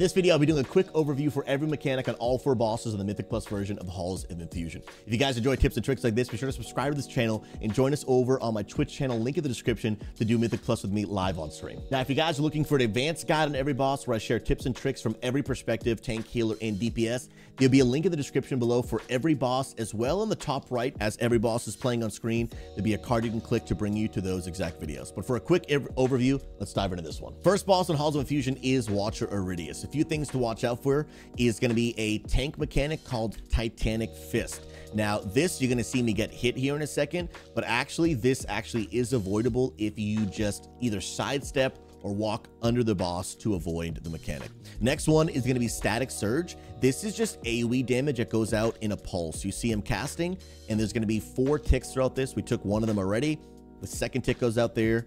In this video, I'll be doing a quick overview for every mechanic on all four bosses in the Mythic Plus version of Halls of Infusion. If you guys enjoy tips and tricks like this, be sure to subscribe to this channel and join us over on my Twitch channel, link in the description, to do Mythic Plus with me live on stream. Now, if you guys are looking for an advanced guide on every boss where I share tips and tricks from every perspective, tank, healer, and DPS, there'll be a link in the description below for every boss, as well on the top right, as every boss is playing on screen, there'll be a card you can click to bring you to those exact videos. But for a quick overview, let's dive into this one. First boss on Halls of Infusion is Watcher Irideus. A few things to watch out for is going to be a tank mechanic called Titanic Fist. Now, this you're going to see me get hit here in a second, but actually this actually is avoidable if you just either sidestep or walk under the boss to avoid the mechanic. Next one is going to be Static Surge. This is just AoE damage that goes out in a pulse. You see him casting, and there's going to be four ticks throughout this. We took one of them already. The second tick goes out there,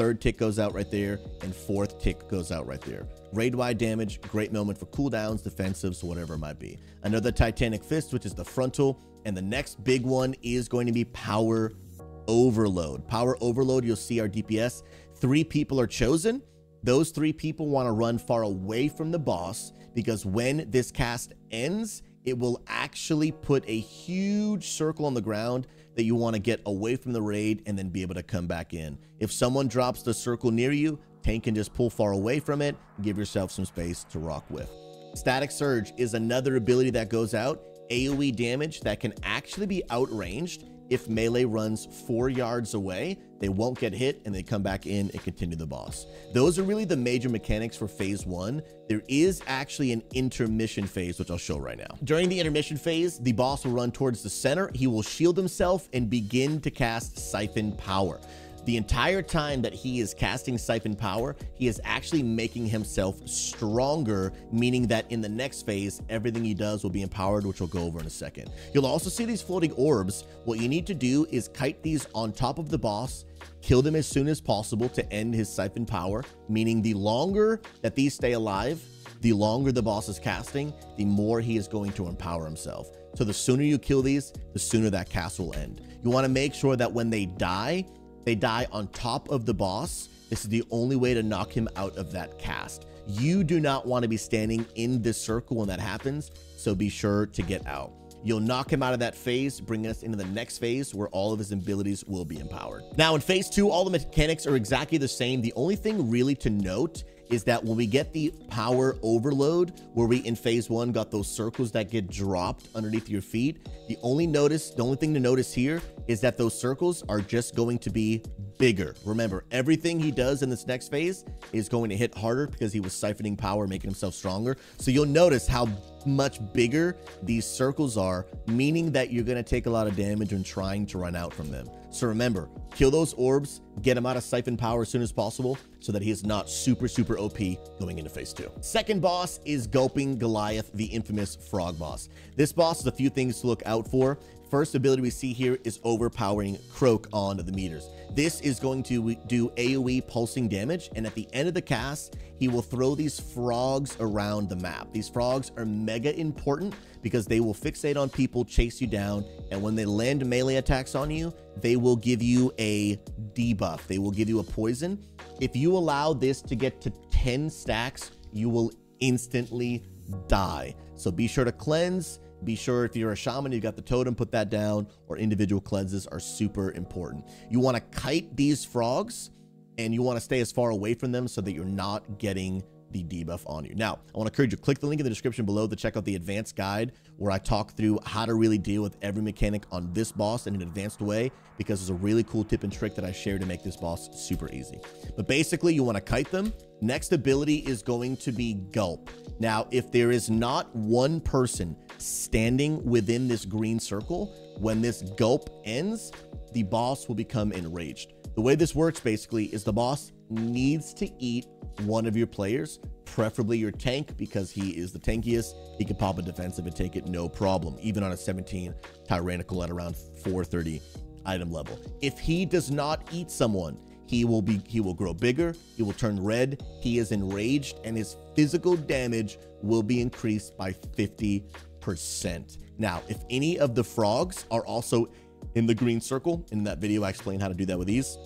third tick goes out right there, and fourth tick goes out right there. Raid wide damage, great moment for cooldowns, defensives, whatever it might be. Another Titanic Fist, which is the frontal, and the next big one is going to be Power Overload. Power Overload, you'll see our DPS. Three people are chosen. Those three people want to run far away from the boss because when this cast ends, it will actually put a huge circle on the ground that you want to get away from the raid and then be able to come back in. If someone drops the circle near you, Tank can just pull far away from it and give yourself some space to rock with. Static Surge is another ability that goes out, AoE damage that can actually be outranged if melee runs four yards away, they won't get hit and they come back in and continue the boss. Those are really the major mechanics for phase one. There is actually an intermission phase, which I'll show right now. During the intermission phase, the boss will run towards the center. He will shield himself and begin to cast Siphon Power. The entire time that he is casting Siphon Power, he is actually making himself stronger, meaning that in the next phase, everything he does will be empowered, which we'll go over in a second. You'll also see these floating orbs. What you need to do is kite these on top of the boss, kill them as soon as possible to end his Siphon Power, meaning the longer that these stay alive, the longer the boss is casting, the more he is going to empower himself. So the sooner you kill these, the sooner that cast will end. You want to make sure that when they die, they die on top of the boss. This is the only way to knock him out of that cast. You do not want to be standing in this circle when that happens, so be sure to get out. You'll knock him out of that phase, bringing us into the next phase where all of his abilities will be empowered. Now, in phase two, all the mechanics are exactly the same. The only thing really to note is that when we get the power overload, where we in phase one got those circles that get dropped underneath your feet, the only notice, the only thing to notice here is that those circles are just going to be bigger. Remember, everything he does in this next phase is going to hit harder because he was siphoning power, making himself stronger. So you'll notice how much bigger these circles are, meaning that you're going to take a lot of damage when trying to run out from them. So remember, kill those orbs, get him out of siphon power as soon as possible so that he is not super, super OP going into phase two. Second boss is Gulping Goliath, the infamous frog boss. This boss has a few things to look out for. First ability we see here is overpowering Croak on the meters. This is going to do AoE pulsing damage, and at the end of the cast, he will throw these frogs around the map. These frogs are mega important because they will fixate on people, chase you down, and when they land melee attacks on you, they will give you a debuff. They will give you a poison. If you allow this to get to 10 stacks, you will instantly die. So be sure to cleanse be sure if you're a shaman, you've got the totem, put that down, or individual cleanses are super important. You want to kite these frogs and you want to stay as far away from them so that you're not getting the debuff on you. Now, I want to encourage you, to click the link in the description below to check out the advanced guide where I talk through how to really deal with every mechanic on this boss in an advanced way because it's a really cool tip and trick that I share to make this boss super easy. But basically, you want to kite them. Next ability is going to be Gulp. Now, if there is not one person standing within this green circle, when this Gulp ends, the boss will become enraged. The way this works basically is the boss needs to eat one of your players, preferably your tank, because he is the tankiest. He can pop a defensive and take it no problem, even on a 17 tyrannical at around 430 item level. If he does not eat someone, he will be he will grow bigger, he will turn red, he is enraged, and his physical damage will be increased by 50%. Now, if any of the frogs are also in the green circle, in that video I explain how to do that with these,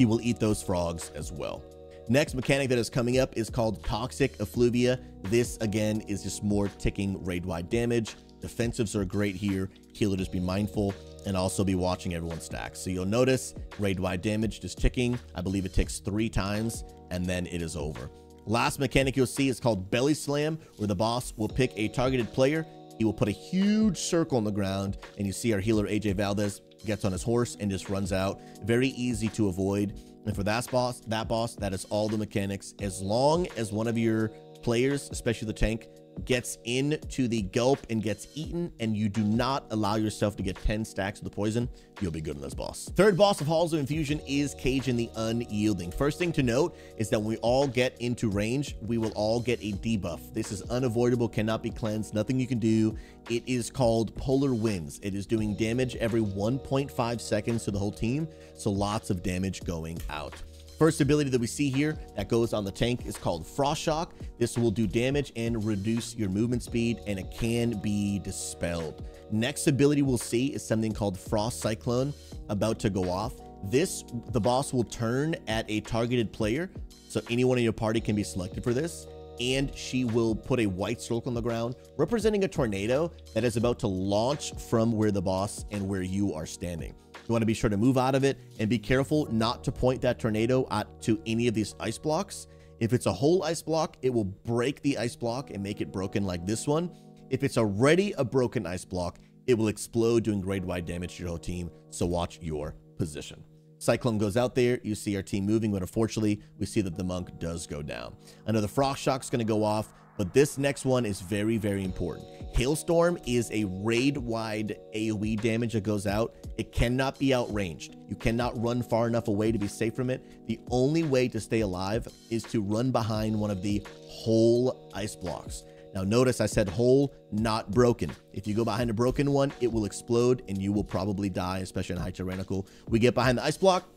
he will eat those frogs as well. Next mechanic that is coming up is called Toxic Effluvia. This, again, is just more ticking raid-wide damage. Defensives are great here. Healer, just be mindful and also be watching everyone's stacks. So you'll notice raid-wide damage just ticking. I believe it ticks three times, and then it is over. Last mechanic you'll see is called Belly Slam, where the boss will pick a targeted player. He will put a huge circle on the ground, and you see our healer AJ Valdez gets on his horse and just runs out. Very easy to avoid. And for that boss, that boss, that is all the mechanics. As long as one of your players, especially the tank, gets into the gulp and gets eaten, and you do not allow yourself to get 10 stacks of the poison, you'll be good on this boss. Third boss of Halls of Infusion is Khajin the Unyielding. First thing to note is that when we all get into range, we will all get a debuff. This is unavoidable, cannot be cleansed, nothing you can do. It is called Polar Winds. It is doing damage every 1.5 seconds to the whole team, so lots of damage going out. First ability that we see here that goes on the tank is called Frost Shock. This will do damage and reduce your movement speed, and it can be dispelled. Next ability we'll see is something called Frost Cyclone about to go off. This, the boss will turn at a targeted player, so anyone in your party can be selected for this and she will put a white circle on the ground representing a tornado that is about to launch from where the boss and where you are standing. You want to be sure to move out of it and be careful not to point that tornado at to any of these ice blocks. If it's a whole ice block, it will break the ice block and make it broken like this one. If it's already a broken ice block, it will explode doing grade wide damage to your whole team. So watch your position. Cyclone goes out there. You see our team moving, but unfortunately, we see that the monk does go down. Another frost shock's going to go off, but this next one is very, very important. Hailstorm is a raid-wide AoE damage that goes out. It cannot be outranged. You cannot run far enough away to be safe from it. The only way to stay alive is to run behind one of the whole ice blocks. Now notice I said whole, not broken. If you go behind a broken one, it will explode and you will probably die, especially in high tyrannical. We get behind the ice block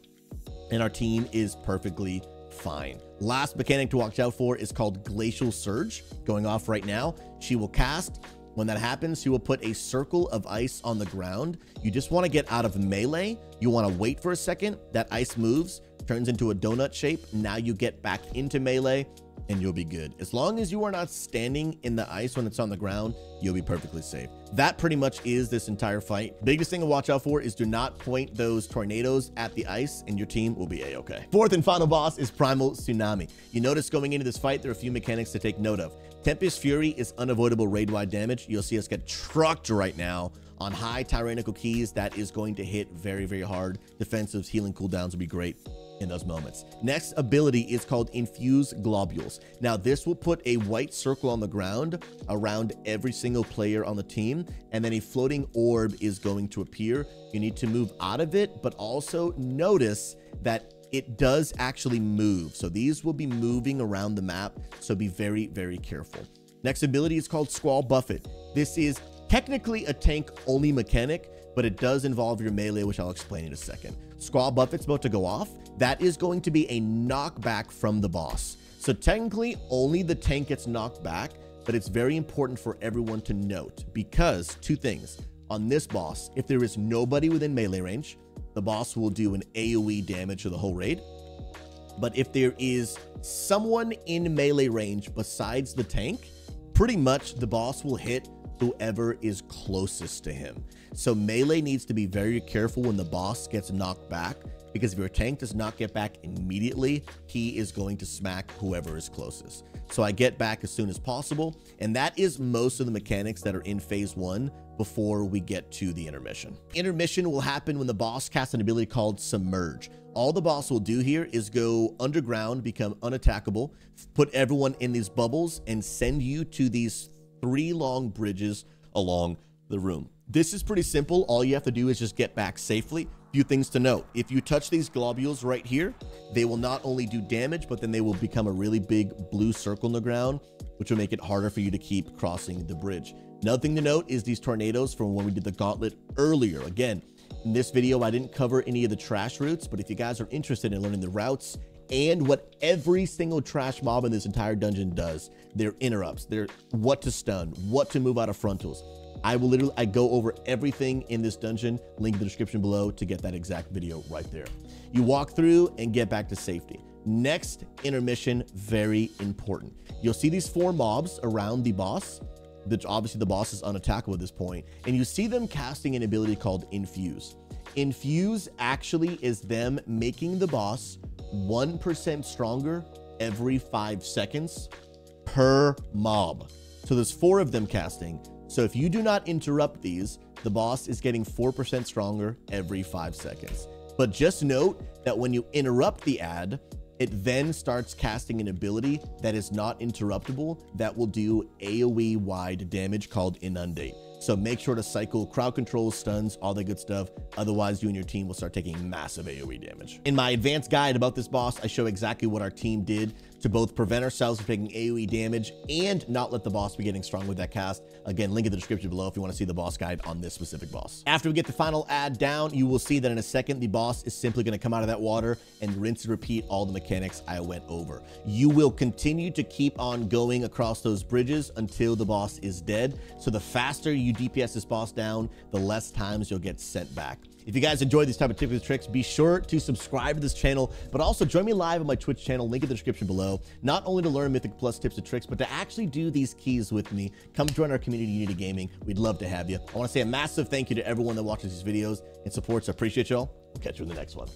and our team is perfectly fine. Last mechanic to watch out for is called Glacial Surge, going off right now. She will cast. When that happens, she will put a circle of ice on the ground. You just want to get out of melee. You want to wait for a second. That ice moves, turns into a donut shape. Now you get back into melee and you'll be good. As long as you are not standing in the ice when it's on the ground, you'll be perfectly safe. That pretty much is this entire fight. Biggest thing to watch out for is do not point those tornadoes at the ice and your team will be a-okay. Fourth and final boss is Primal Tsunami. You notice going into this fight, there are a few mechanics to take note of. Tempest Fury is unavoidable raid-wide damage. You'll see us get trucked right now on high tyrannical keys. That is going to hit very, very hard. Defensives, healing cooldowns will be great in those moments. Next ability is called Infuse Globules. Now, this will put a white circle on the ground around every single player on the team, and then a floating orb is going to appear. You need to move out of it, but also notice that it does actually move. So these will be moving around the map, so be very, very careful. Next ability is called Squall Buffet. This is technically a tank only mechanic, but it does involve your melee, which I'll explain in a second. Squall Buffet's about to go off. That is going to be a knockback from the boss. So technically, only the tank gets knocked back, but it's very important for everyone to note because two things. On this boss, if there is nobody within melee range, the boss will do an AoE damage to the whole raid. But if there is someone in melee range besides the tank, pretty much the boss will hit whoever is closest to him. So melee needs to be very careful when the boss gets knocked back because if your tank does not get back immediately, he is going to smack whoever is closest. So I get back as soon as possible, and that is most of the mechanics that are in phase one before we get to the intermission. Intermission will happen when the boss casts an ability called Submerge. All the boss will do here is go underground, become unattackable, put everyone in these bubbles, and send you to these three long bridges along the room. This is pretty simple. All you have to do is just get back safely. Few things to note. If you touch these globules right here, they will not only do damage, but then they will become a really big blue circle in the ground, which will make it harder for you to keep crossing the bridge. Another thing to note is these tornadoes from when we did the gauntlet earlier. Again, in this video, I didn't cover any of the trash routes, but if you guys are interested in learning the routes and what every single trash mob in this entire dungeon does, their interrupts, their what to stun, what to move out of frontals, I will literally, I go over everything in this dungeon, link in the description below to get that exact video right there. You walk through and get back to safety. Next intermission, very important. You'll see these four mobs around the boss. Which obviously the boss is unattackable at this point, and you see them casting an ability called Infuse. Infuse actually is them making the boss 1% stronger every five seconds per mob. So there's four of them casting. So if you do not interrupt these, the boss is getting 4% stronger every five seconds. But just note that when you interrupt the ad, it then starts casting an ability that is not interruptible that will do AoE wide damage called Inundate. So make sure to cycle crowd control, stuns, all that good stuff. Otherwise, you and your team will start taking massive AoE damage. In my advanced guide about this boss, I show exactly what our team did to both prevent ourselves from taking AoE damage and not let the boss be getting strong with that cast. Again, link in the description below if you want to see the boss guide on this specific boss. After we get the final ad down, you will see that in a second, the boss is simply going to come out of that water and rinse and repeat all the mechanics I went over. You will continue to keep on going across those bridges until the boss is dead. So the faster you DPS this boss down, the less times you'll get sent back. If you guys enjoy these type of tips and tricks, be sure to subscribe to this channel, but also join me live on my Twitch channel, link in the description below, not only to learn Mythic Plus tips and tricks, but to actually do these keys with me. Come join our community, Unity Gaming. We'd love to have you. I want to say a massive thank you to everyone that watches these videos and supports. I appreciate y'all. We'll catch you in the next one.